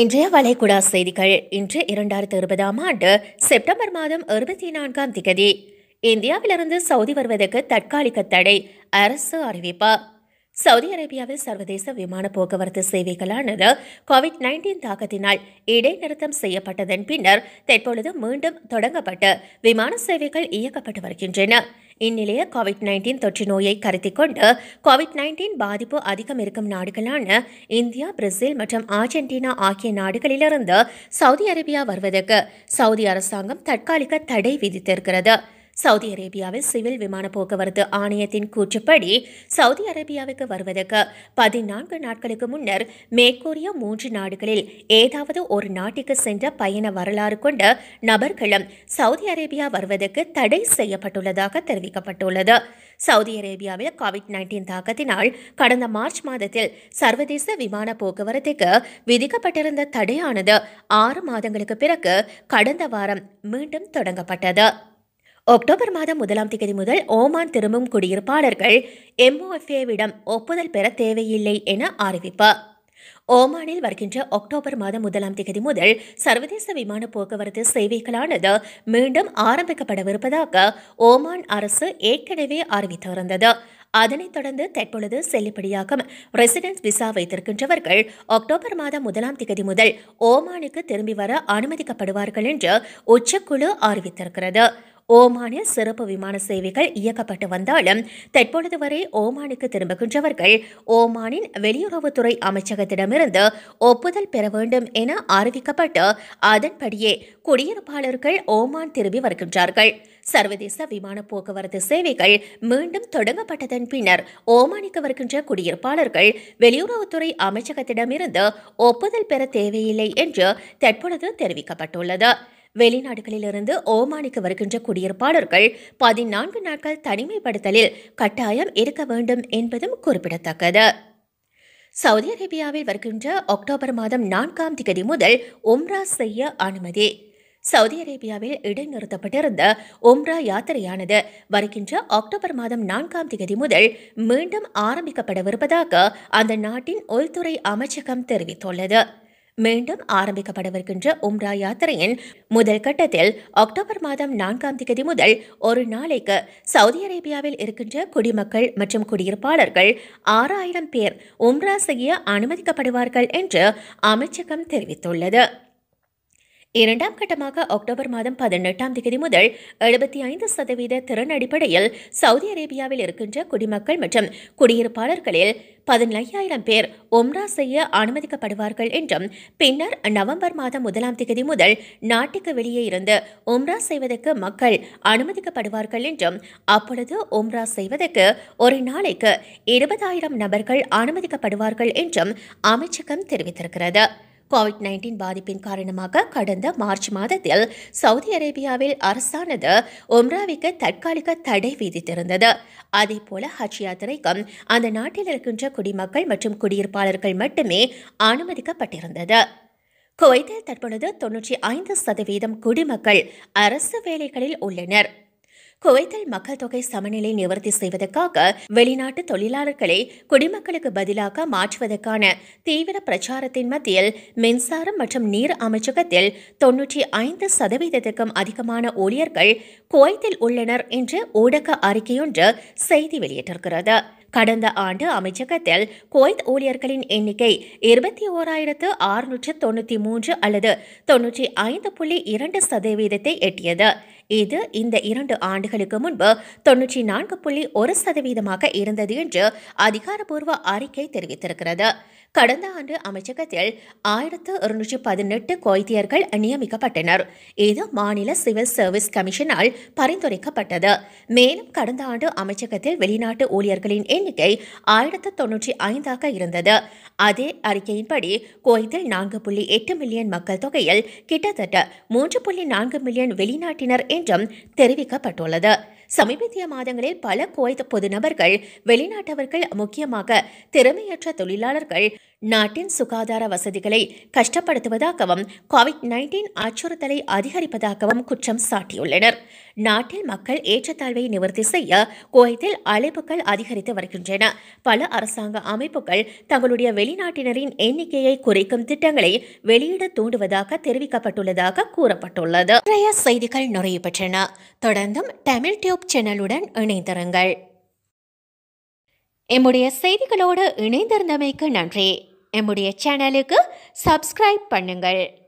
இன்றைய வளைகுடா செய்திகள். இன்று இரண்டாயிரத்து இருபதாம் ஆண்டு செப்டம்பர் மாதம் இருபத்தி நான்காம் திகதி. இந்தியாவிலிருந்து சவுதி வருவதற்கு தற்காலிக தடை அரசு அறிவிப்பு. சவுதி அரேபியாவில் சர்வதேச விமான போக்குவரத்து சேவைகளானது கோவிட் நைன்டீன் தாக்கத்தினால் இடைநிறுத்தம் செய்யப்பட்டதன் பின்னர் தற்பொழுது மீண்டும் தொடங்கப்பட்டு விமான சேவைகள் இயக்கப்பட்டு வருகின்றன. இந்நிலைய கோவிட் நைன்டீன் தொற்று நோயை கருத்தில் கொண்டு கோவிட் நைன்டீன் பாதிப்பு அதிகம் இருக்கும் நாடுகளான இந்தியா பிரேசில் மற்றும் அர்ஜென்டினா ஆகிய நாடுகளிலிருந்து சவுதி அரேபியா வருவதற்கு சவுதி அரசாங்கம் தற்காலிக தடை விதித்திருக்கிறது. சவுதி அரேபியாவில் சிவில் விமான போக்குவரத்து ஆணையத்தின் கூற்றுப்படி சவுதி அரேபியாவுக்கு வருவதற்கு பதினான்கு நாட்களுக்கு முன்னர் மேற்கூறிய மூன்று நாடுகளில் ஏதாவது ஒரு நாட்டிற்கு சென்ற பயண வரலாறு கொண்ட நபர்களும் சவுதி அரேபியா வருவதற்கு தடை செய்யப்பட்டுள்ளதாக தெரிவிக்கப்பட்டுள்ளது. சவுதி அரேபியாவில் கோவிட் நைன்டீன் தாக்கத்தினால் கடந்த மார்ச் மாதத்தில் சர்வதேச விமான போக்குவரத்துக்கு விதிக்கப்பட்டிருந்த தடையானது ஆறு மாதங்களுக்கு பிறகு கடந்த வாரம் மீண்டும் தொடங்கப்பட்டது. அக்டோபர் மாதம் முதலாம் தேதி முதல் ஓமான் திரும்பும் குடியிருப்பாளர்கள் எம்ஓஎஃப்ஏவிடம் ஒப்புதல் பெற தேவையில்லை என அறிவிப்பு. ஓமானில் வருகின்ற அக்டோபர் மாதம் முதலாம் தேதி முதல் சர்வதேச விமான போக்குவரத்து சேவைகளானது மீண்டும் ஆரம்பிக்கப்படவிருப்பதாக ஓமான் அரசு ஏற்கனவே அறிவித்திருந்தது. அதனைத் தொடர்ந்து தற்பொழுது செல்லுபடியாகும் ரெசிடென்ஸ் விசா வைத்திருக்கின்றவர்கள் அக்டோபர் மாதம் முதலாம் தேதி முதல் ஓமானுக்கு திரும்பி வர அனுமதிக்கப்படுவார்கள் என்று உச்சக்குழு அறிவித்திருக்கிறது. ஓமானில் சிறப்பு விமான சேவைகள் இயக்கப்பட்டு வந்தாலும் தற்பொழுது வரை ஓமானுக்கு திரும்புகின்றவர்கள் ஓமானின் வெளியுறவுத்துறை அமைச்சகத்திடமிருந்து ஒப்புதல் பெற வேண்டும் என அறிவிக்கப்பட்டு அதன்படியே குடியிருப்பாளர்கள் ஓமான் திரும்பி வருகின்றார்கள். சர்வதேச விமான போக்குவரத்து சேவைகள் மீண்டும் தொடங்கப்பட்டதன் பின்னர் ஓமானுக்கு வருகின்ற குடியிருப்பாளர்கள் வெளியுறவுத்துறை அமைச்சகத்திடமிருந்து ஒப்புதல் பெற தேவையில்லை என்று தற்பொழுது தெரிவிக்கப்பட்டுள்ளது. வெளிநாடுகளிலிருந்து ஓமானுக்கு வருகின்ற குடியிருப்பாளர்கள் பதினான்கு நாட்கள் தனிமைப்படுத்தலில் கட்டாயம் இருக்க வேண்டும் என்பதும் குறிப்பிடத்தக்கது. சவுதி அரேபியாவில் வருகின்ற அக்டோபர் மாதம் நான்காம் திகதி முதல் உம்ரா செய்ய அனுமதி. சவுதி அரேபியாவில் இடைநிறுத்தப்பட்டிருந்த உம்ரா யாத்திரையானது வருகின்ற அக்டோபர் மாதம் நான்காம் திகதி முதல் மீண்டும் ஆரம்பிக்கப்படவிருப்பதாக அந்த நாட்டின் உள்துறை அமைச்சகம் தெரிவித்துள்ளது. மீண்டும் ஆரம்பிக்கப்படவிருக்கின்ற உம்ரா யாத்திரையின் முதல் கட்டத்தில் அக்டோபர் மாதம் நான்காம் தேதி முதல் ஒரு நாளைக்கு சவுதி அரேபியாவில் இருக்கின்ற குடிமக்கள் மற்றும் குடியிருப்பாளர்கள் ஆறாயிரம் பேர் உம்ரா செய்ய அனுமதிக்கப்படுவார்கள் என்று அமைச்சகம் தெரிவித்துள்ளது. இரண்டாம் கட்டமாக அக்டோபர் மாதம் பதினெட்டாம் தேதி முதல் எழுபத்தி ஐந்து சதவீத திறன் அடிப்படையில் சவுதி அரேபியாவில் இருக்கின்ற குடிமக்கள் மற்றும் குடியிருப்பாளர்களில் பதினையாயிரம் பேர் ஒம்ரா செய்ய அனுமதிக்கப்படுவார்கள் என்றும் பின்னர் நவம்பர் மாதம் முதலாம் தேதி முதல் நாட்டுக்கு வெளியே இருந்து ஒம்ரா செய்வதற்கு மக்கள் அனுமதிக்கப்படுவார்கள் என்றும் அப்பொழுது ஒம்ரா செய்வதற்கு ஒரு நாளைக்கு இருபதாயிரம் நபர்கள் அனுமதிக்கப்படுவார்கள் என்றும் அமைச்சகம் தெரிவித்திருக்கிறது. கோவிட் நைன்டீன் பாதிப்பின் காரணமாக கடந்த மார்ச் மாதத்தில் சவுதி அரேபியாவில் அரசானது ஒம்ராவிற்கு தற்காலிக தடை விதித்திருந்தது. அதேபோல ஹஜ் யாத்திரைக்கும் அந்த நாட்டில் இருக்கின்ற குடிமக்கள் மற்றும் குடியிருப்பாளர்கள் மட்டுமே அனுமதிக்கப்பட்டிருந்தது. குவைத்தில் தற்பொழுது தொன்னூற்றி ஐந்து சதவீதம் குடிமக்கள் அரசு வேலைகளில் உள்ளனர். குவைத்தில் மக்கள் தொகை சமநிலை நிவர்த்தி செய்வதற்காக வெளிநாட்டு தொழிலாளர்களை குடிமக்களுக்கு பதிலாக மாற்றுவதற்கான தீவிர பிரச்சாரத்தின் மத்தியில் மின்சாரம் மற்றும் நீர் அமைச்சகத்தில் தொன்னூற்றி ஐந்து சதவீதத்துக்கும் அதிகமான ஊழியர்கள் குவைத்தில் உள்ளனர் என்று ஊடக அறிக்கையொன்று செய்தி வெளியிட்டிருக்கிறது. கடந்த ஆண்டு அமைச்சகத்தில் குவைத் ஊழியர்களின் எண்ணிக்கை இருபத்தி ஓராயிரத்து அறுநூற்று தொண்ணூற்றி மூன்று அல்லது தொன்னூற்றி ஐந்து புள்ளி இரண்டு சதவீதத்தை எட்டியது. இது இந்த இரண்டு ஆண்டுகளுக்கு முன்பு தொன்னூற்றி நான்கு புள்ளி ஒரு சதவீதமாக இருந்தது என்று அதிகாரப்பூர்வ அறிக்கை தெரிவித்திருக்கிறது. கடந்த ஆண்டு அமைச்சகத்தில் ஆயிரத்து இருநூற்றி பதினெட்டு கோய்தியர்கள் நியமிக்கப்பட்டனர். இது மாநில சிவில் சர்வீஸ் கமிஷனால் பரிந்துரைக்கப்பட்டது. மேலும் கடந்த ஆண்டு அமைச்சகத்தில் வெளிநாட்டு ஊழியர்களின் எண்ணிக்கை ஆயிரத்து தொன்னூற்றி ஐந்தாக இருந்தது. அதே அறிக்கையின்படி குவைத்தில் நான்கு புள்ளி எட்டு மில்லியன் மக்கள் தொகையில் கிட்டத்தட்ட மூன்று புள்ளி நான்கு மில்லியன் வெளிநாட்டினர் என்றும் தெரிவிக்கப்பட்டுள்ளது. சமீபத்திய மாதங்களில் பல குவைத் பொதுநபர்கள் வெளிநாட்டவர்கள் முக்கியமாக திறமையற்ற தொழிலாளர்கள் நாட்டின் சுகாதார வசதிகளை கஷ்டப்படுத்துவதாகவும் கோவிட் நைன்டீன் அச்சுறுத்தலை அதிகரிப்பதாகவும் குற்றம் சாட்டியுள்ளனர். நாட்டில் மக்கள் ஏற்றத்தாழ்வை நிவர்த்தி செய்ய குவைத்தில் அழைப்புகள் அதிகரித்து வருகின்றன. பல அரசாங்க அமைப்புகள் தங்களுடைய வெளிநாட்டினரின் எண்ணிக்கையை குறைக்கும் திட்டங்களை வெளியிட தூண்டுவதாக தெரிவிக்கப்பட்டுள்ளதாக கூறப்பட்டுள்ளது. நிறைய செய்திகள் நிறைவு பெற்றன. தொடர்ந்தும் தமிழ் டியூப் சேனலுடன் இணைந்திருங்கள். எம்முடைய செய்திகளோடு இணைந்திருந்தமைக்கு நன்றி. எம்முடைய சேனலுக்கு சப்ஸ்கிரைப் பண்ணுங்கள்.